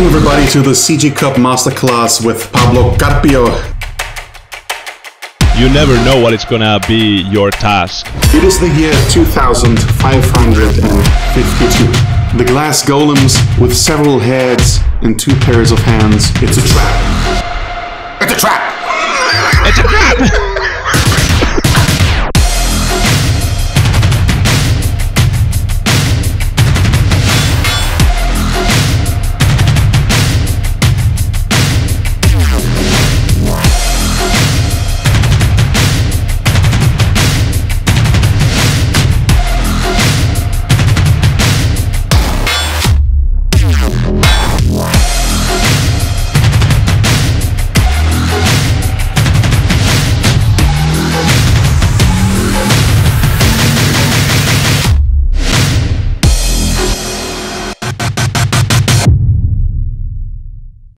Welcome everybody to the CG Cup Masterclass with Pablo Carpio. You never know what it's gonna be your task. It is the year 2552. The glass golems with several heads and two pairs of hands. It's a trap. It's a trap! It's a trap!